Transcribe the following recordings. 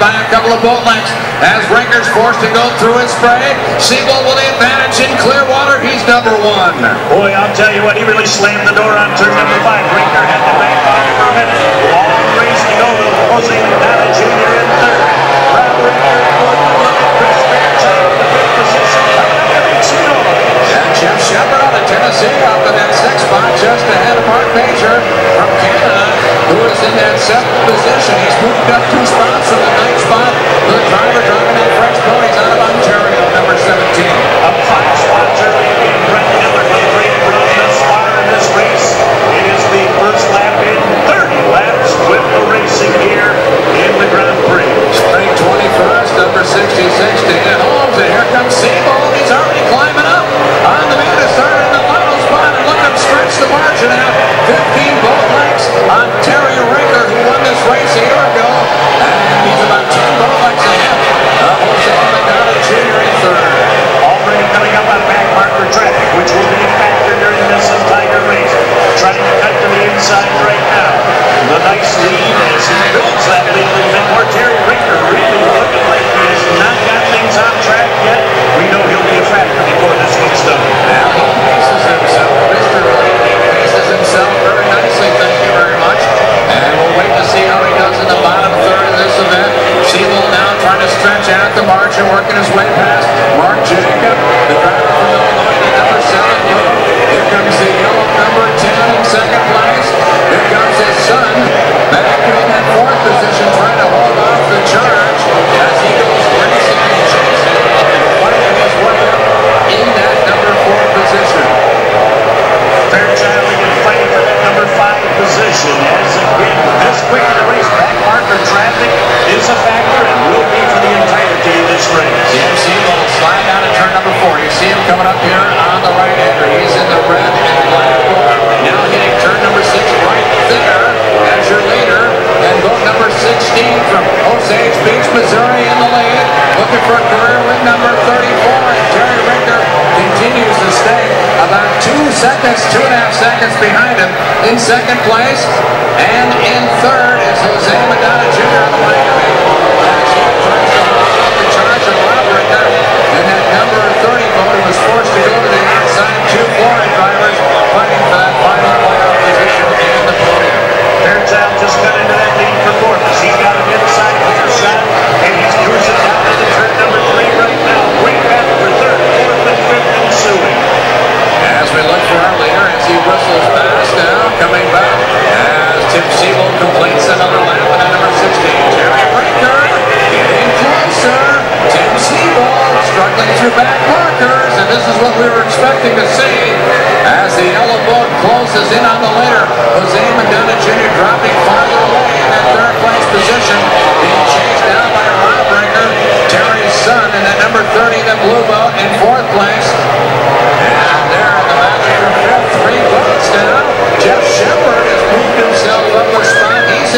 by a couple of boat lengths. As Rinker's forced to go through his spray, Seebold will the advantage in Clearwater. He's number one. Boy, I'll tell you what, he really slammed the door on turn number five. Rinker had the back pocket for. Long race to go Jose Jr. in third. Chris Fairchild. Jeff Shepard out of Tennessee up in that sixth spot, just ahead of Mark Major from Canada, who is in that seventh position. He's moved up two spots from the ninth spot. The driver driving that French pony is out of Ontario, number 17. A hot spot early in Brett Miller had great run thus far in this race. It is the first lap in 30 laps with the racing gear in the Grand Prix. Straight 21st, number 66 to Ed Holmes, and here comes Seebold. He's on.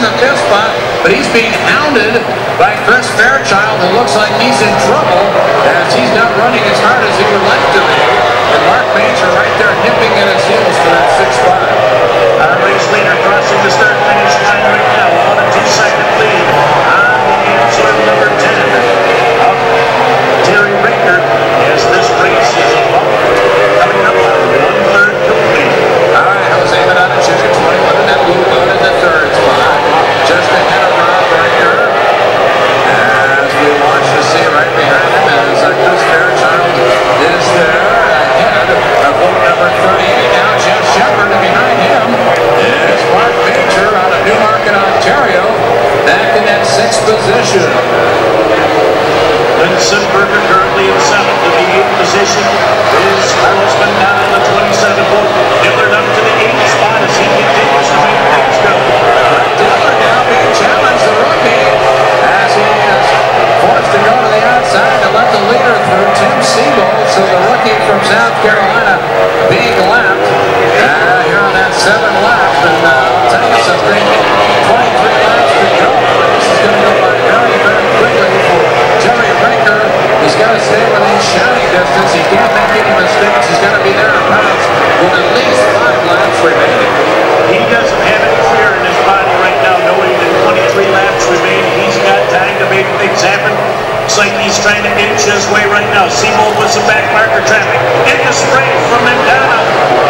in the fifth spot, but he's being hounded by Chris Fairchild, and looks like he's in trouble as he's not running as hard as he would like to be. And Mark Major right there nipping at his heels for that sixth spot. Our race leader crossing the start-finish there. trying to inch his way right now. Seymour with some back marker traffic. In the spray from Medina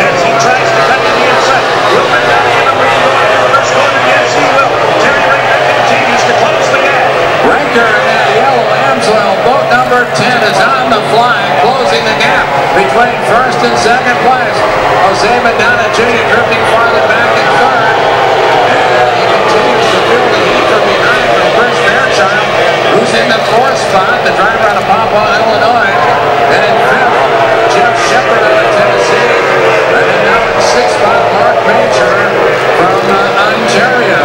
as he tries to cut to the inside. Will Medina get a read on the first corner? Yes, he will. Terry Rinker continues to close the gap. Rinker and that yellow Amsoil boat number 10 is on the fly, closing the gap between first and second place. Jose Medina Jr. drifting farther back and in the fourth spot, the driver out of Paw Paw, Illinois. And in fifth, Jeff Shepard out of Tennessee. And then now in sixth spot, Mark Major from uh, Ontario.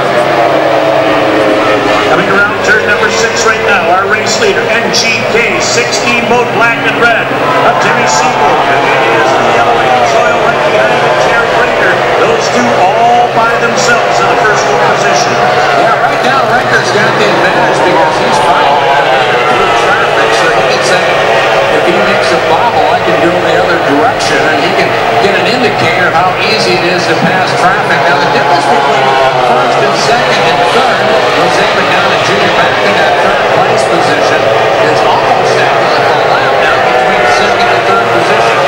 Coming around turn number six right now, our race leader, NGK, 16 boat black and red. Up Timmy Seebold, Canadians in the yellow and soil right behind. Those two all by themselves in the first four position. Yeah, right now Rinker's got the advantage because he's fighting through traffic, so he can say, if he makes a bobble, I can go the other direction, and he can get an indicator of how easy it is to pass traffic. Now, the difference between first and second and third, Jose Medina Jr. back in that third place position, is almost at a lap now between second and third position.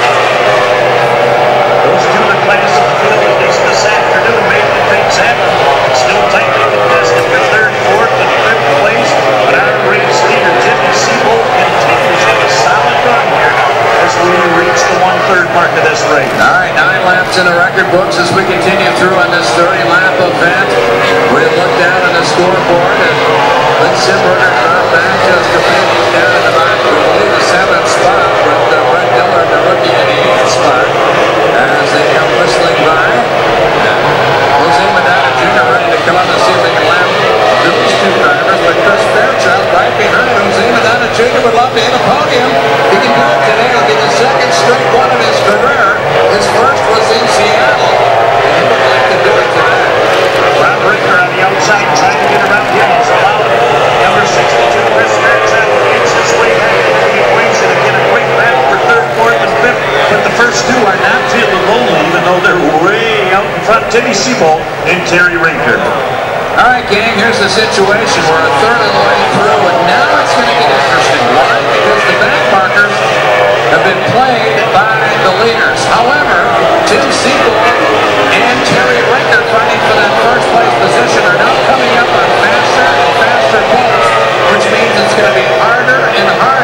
Those two in the class of the field, at least this afternoon, making things happen. Still tightly contested for third, fourth, and fifth place. But our race leader, Timmy Seebold, continues on a solid run here as we reach the one-third mark of this race. All right, nine laps in the record books as we continue through on this 30-lap event. We look down at the scoreboard and Lynn Simberger dropped back just a bit. He's down in about, the seventh spot, with uh, Brett Dillard, the rookie, in the eighth spot as they come whistling by. Jose Medina Jr. ready to come up and see if they can lap those two drivers, but Chris Fairchild right behind Jose Medina Jr. would love to hit a podium. He can do it today. It'll be the second straight one of his career. His first was in Seattle. And he would like to do it today. Rob Rinker on the outside trying to get around him. He's allowed. Number 62, Chris gets his way back into the equation to get a quick lap for third, fourth, and fifth. But the first two are not feeling lonely, even though they're way out in front. Timmy Seebold and Terry Rinker. All right, gang, here's the situation. We're a third of the way through, and now it's going to get interesting. Why? Because the back have been played by the leaders. However, Tim Seebold and Terry Rinker fighting for that first place position are now coming up on faster and faster boats, which means it's going to be harder and harder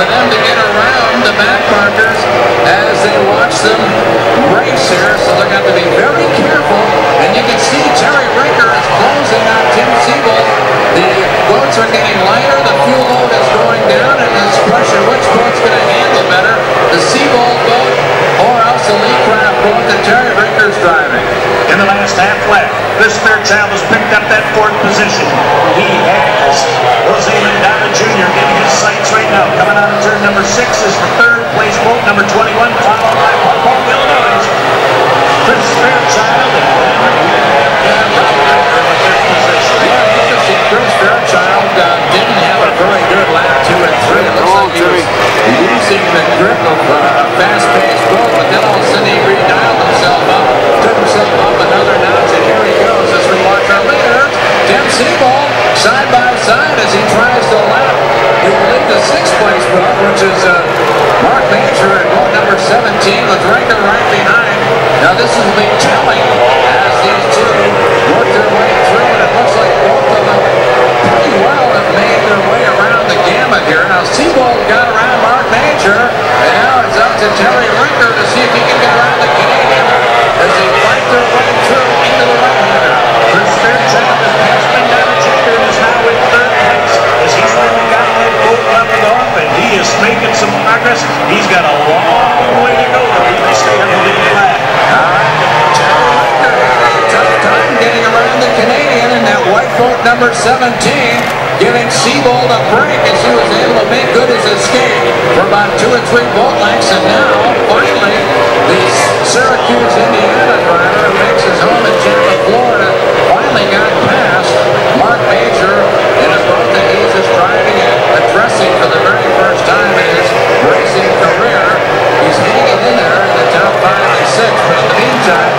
for them to get around the back markers as they watch them race here. So they're going to be very careful. And you can see Terry Rinker is closing on Tim Seebold. The boats are getting lighter, the fuel load is going down, and this pressure, which boat's going to handle better? The Seebold boat the Lee Craft boat that Terry Rinker's driving? In the last half lap, Chris Fairchild has picked up that fourth position. He has Jose Medina Jr. in his sights right now. Coming out of turn number six is the third place boat, number 21, followed by Paw Paw Illinois. Chris Fairchild and then we have Dan Rocker in the fifth position. Chris Fairchild uh, didn't have a very good lap two and three. It looks like he was losing the grip of a fast-paced boat, but then all of a sudden he redialed himself up, took himself up another notch, and here he goes as we watch our leader, Tim Seebold, side by side as he tries to lap. He will lead the sixth place boat, which is uh, Mark Major at boat number 17 with Rinker right behind. Now this will be telling as these two work their way through, and it looks like both of them pretty well have made their way around the gamut here. Now Seebold got around Mark Major, and now it's up to Terry Rinker to see if he can get around the Canadian as they fight their way through into the right-hander. Chris Fairchild has passed Medina Jr. and is now in third place as he's really got that boat leveled off and he is making some progress. He's got a long way to go to even stay on the lead lap. All right, Terry Rinker having a tough time getting around the Canadian in that white boat number 17, giving Seebold a break as he was able to make good his escape for about two or three boat lengths. And now, finally, the Syracuse, Indiana driver who makes his home in Tampa, Florida, finally got past Mark Major in a boat that he's just driving and addressing for the very first time in his racing career. He's hanging in there in the top five and six, but in the meantime,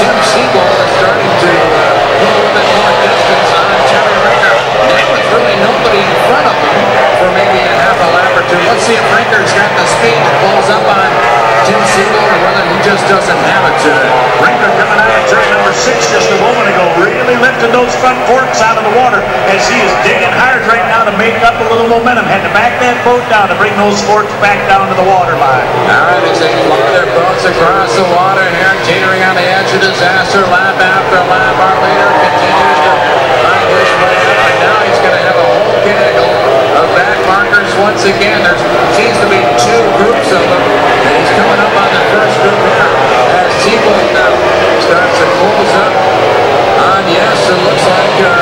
Tim Seebold is starting to uh, put a little bit more distance on Terry Rinker. Now with really nobody in front of him for maybe a half a lap or two. Let's see if Rinker's got the speed to close up on Tim Seebold or whether he just doesn't have it today. Rinker coming out of front forks out of the water as he is digging hard right now to make up a little momentum. Had to back that boat those forks back down to the water line. All right, as they fly their boats across the water here, teetering on the edge of disaster, lap after lap. Our leader continues to find his way up, and now he's going to have a whole gaggle of back markers once again. There seems to be two groups of them, and he's coming up on the first group here as Seebold now starts to close up on yes, it looks like uh,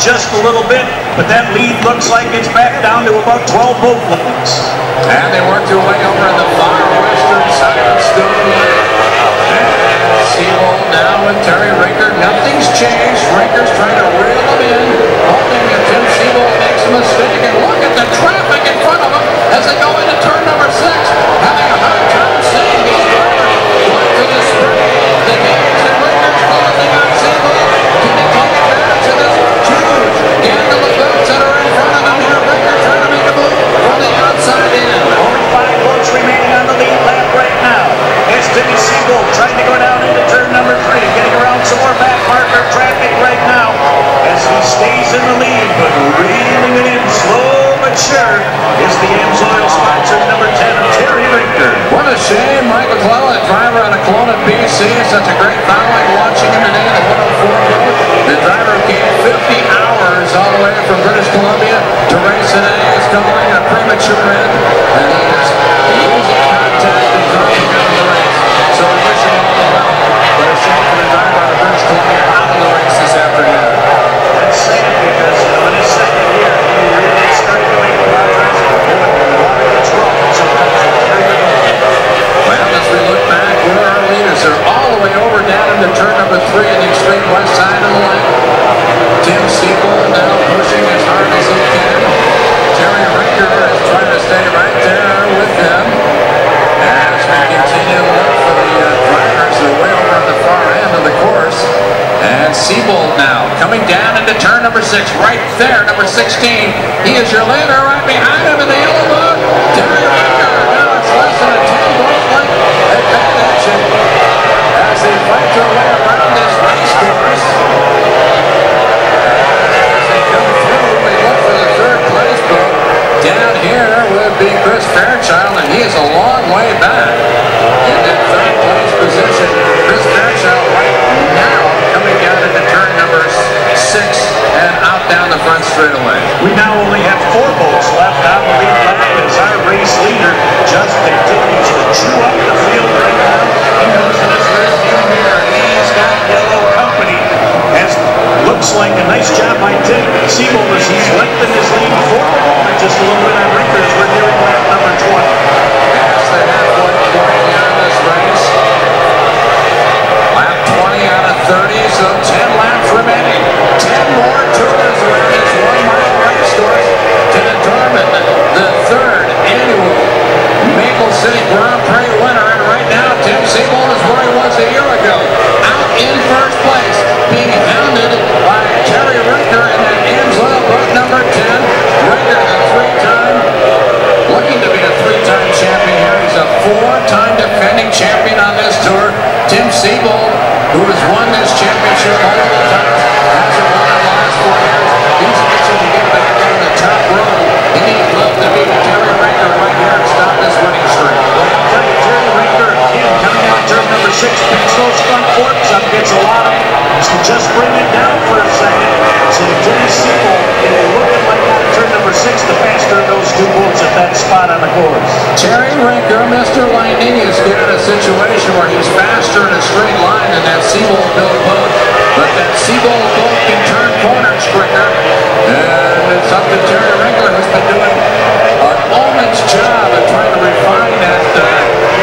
just a little bit, but that lead looks like it's back down to about 12 boat lengths. And they work their way over in the far western side of Stone Seebold now with Terry Rinker. Nothing's changed. Rinker's trying to reel him in, hoping that Tim Seebold makes a mistake. And look at the traffic in front of him as they go into down into turn number three on the extreme west side of the lake. Tim Seebold now pushing as hard as he can. Terry Rinker is trying to stay right there with them. As we continue to look for the uh, drivers, they're way over on the far end of the course. And Seebold now coming down into turn number six, right there, number 16. He is your leader right behind him in the yellow boat. Terry Rinker. Now it's less than a 10 boat length advantage. As they fight their way around this race course, as they come through, we look for the third place boat. Down here would be Chris Fairchild, and he is a long way back in that third place position. Chris Fairchild right now coming down into turn number six and out down the front straightaway. We now only have four boats left the lead lap as our race leader just continues to chew up the field like a nice job by Tim Seebold as he's lengthened his lead for the moment just a little bit on Rinker as we're nearing lap number 20. Past the halfway point here in this race. Lap 20 out of 30, so 10 laps remaining. 10 more tours around this one-mile race course to determine the third annual Maple City Grand Prix winner. And right now, Tim Seebold is where he was a year ago, out in first place, being hounded by Terry Rinker in that Amsoil boat number 10. Rinker, the three-time looking to be a three-time champion here. He's a four-time defending champion on this tour. Seebold, who has won this championship multiple times, hasn't won in the last four years. He's itching to get back on the top row. He needs love to beat right here and stop this winning streak. You, coming turn number six, picks those front forks up, gets a lot of so just bring it down for a second. So Jimmy Seebold is looking like turn number six, the faster those two boats at that spot on the course. Terry Rinker, Mr. Lightning, is getting a situation where he's faster in a straight line than that Seebold built boat. But that Seebold boat can turn corners quicker. And it's up to Terry Rinker, who's been doing an almond's job of trying to refine that uh,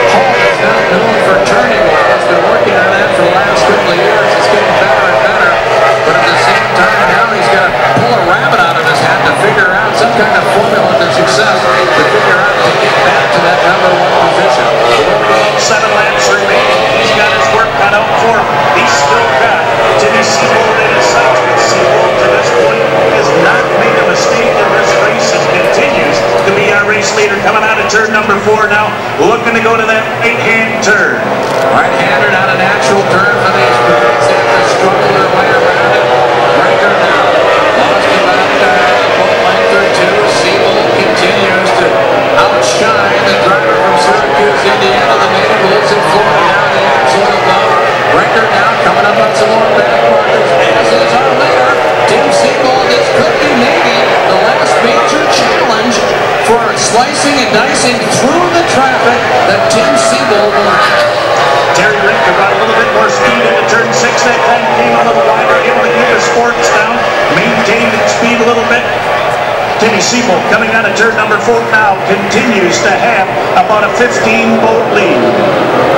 Seebold coming out of turn number four now continues to have about a 15-boat lead.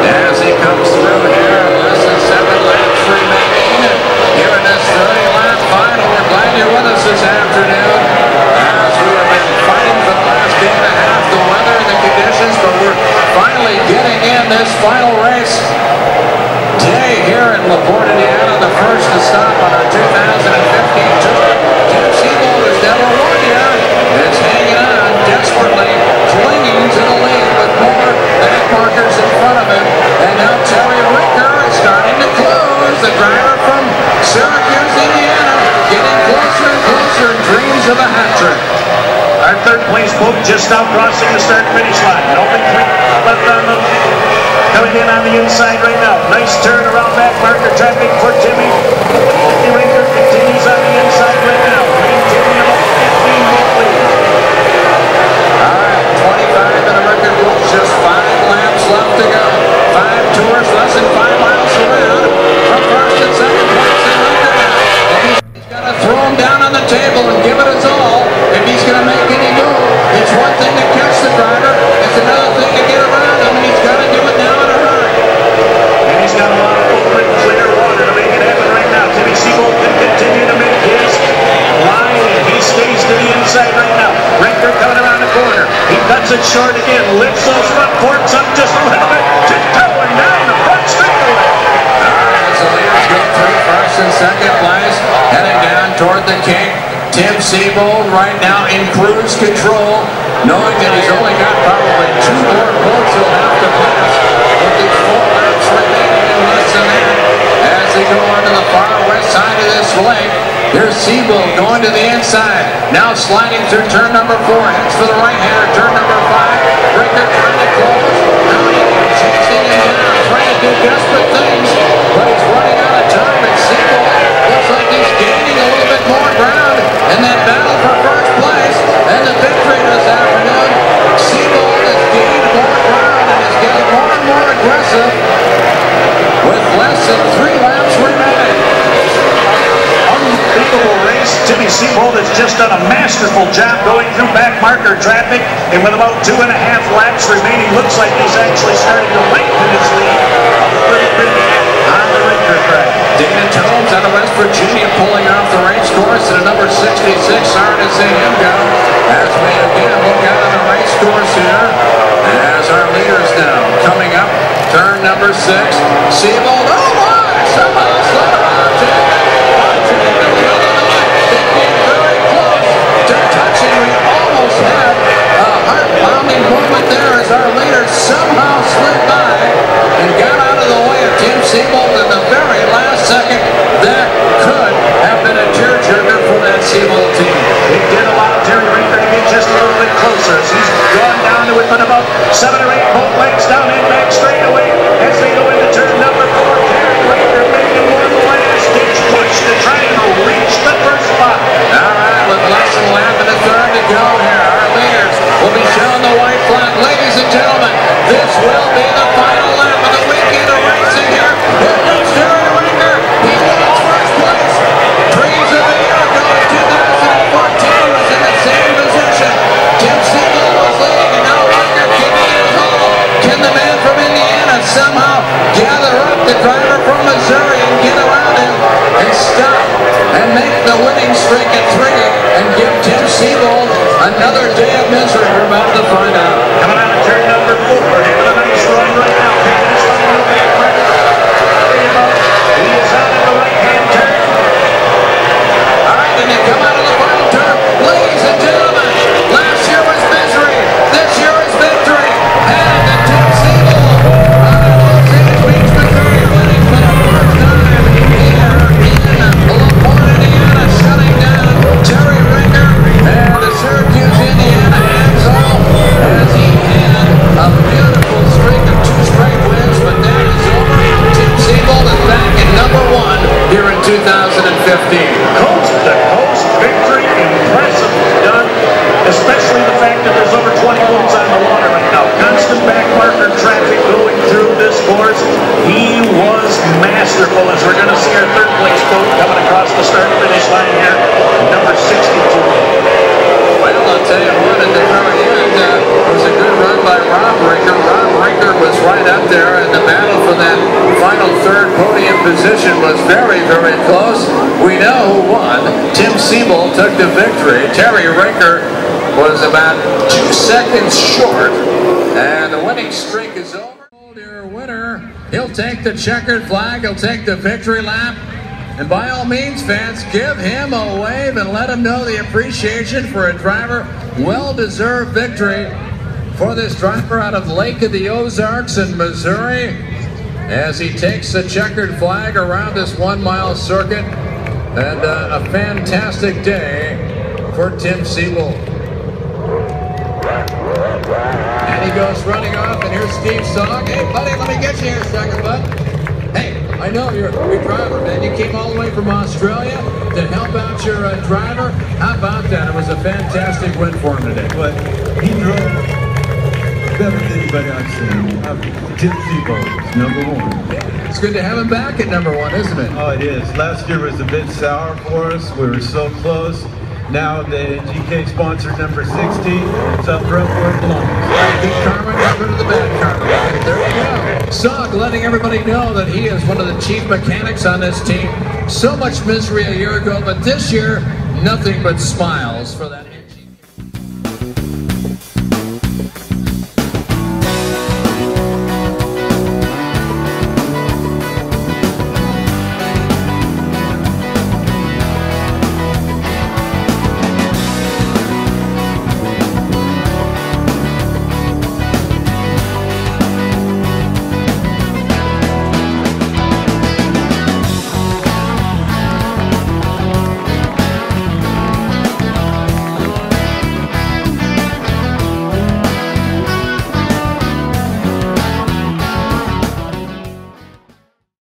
As he comes through here, less than seven laps remaining here in this 30-lap final. We're glad you're with us this afternoon. As we have been fighting for the last day and a half, the weather and the conditions, but we're finally getting in this final race today here in LaPorte, Indiana, the first to stop on our 2015 tour. stop crossing. Sam Seebold right now in cruise control, knowing that he's only got probably two more boats he'll have to pass. With these four laps remaining and less than that, as they go onto the far west side of this lake, here's Seebold going to the inside. Now sliding through turn number four, heads for the right hander, turn number five, breaker trying to close. Now he's chasing and trying to do desperate things. And with about two and a half laps remaining, looks like he's actually. the driver from Missouri and get around him and stop and make the winning streak at three and give Tim Seebold another day of misery. We're about to find out. Coming out of turn number four, Coast-to-coast victory, impressive done, especially the fact that there's over 20 boats on the water right now. Constant back marker traffic going through this course. He was masterful as we're going to see our third place boat coming across the start finish line here, number 62. Well, I'll tell you what, at the end, uh, it was a good run by Rob Rinker. Rob Rinker was right up there, and the battle for that final third podium position was very, very close. We know who won. Tim Seebold took the victory. Terry Rinker was about two seconds short, and the winning streak is over. Dear winner, he'll take the checkered flag, he'll take the victory lap. And by all means, fans, give him a wave and let him know the appreciation for a driver. Well-deserved victory for this driver out of Lake of the Ozarks in Missouri as he takes the checkered flag around this one-mile circuit. And uh, a fantastic day for Tim Seebold. And he goes running off, and here's Steve Song. Hey, buddy, let me get you here a second, bud. Hey, I know you're a good driver, man. You came all the way from Australia to help out your uh, driver. How about that? It was a fantastic win for him today. But he drove better than anybody I've seen. Uh, Tim Tebow number one. It's good to have him back at number one, isn't it? Oh, it is. Last year was a bit sour for us. We were so close. Now the GK sponsor number 60 is up front where it belongs. Good karma got rid of the bad karma. There you go. Sog letting everybody know that he is one of the chief mechanics on this team. So much misery a year ago, but this year, nothing but smiles for that.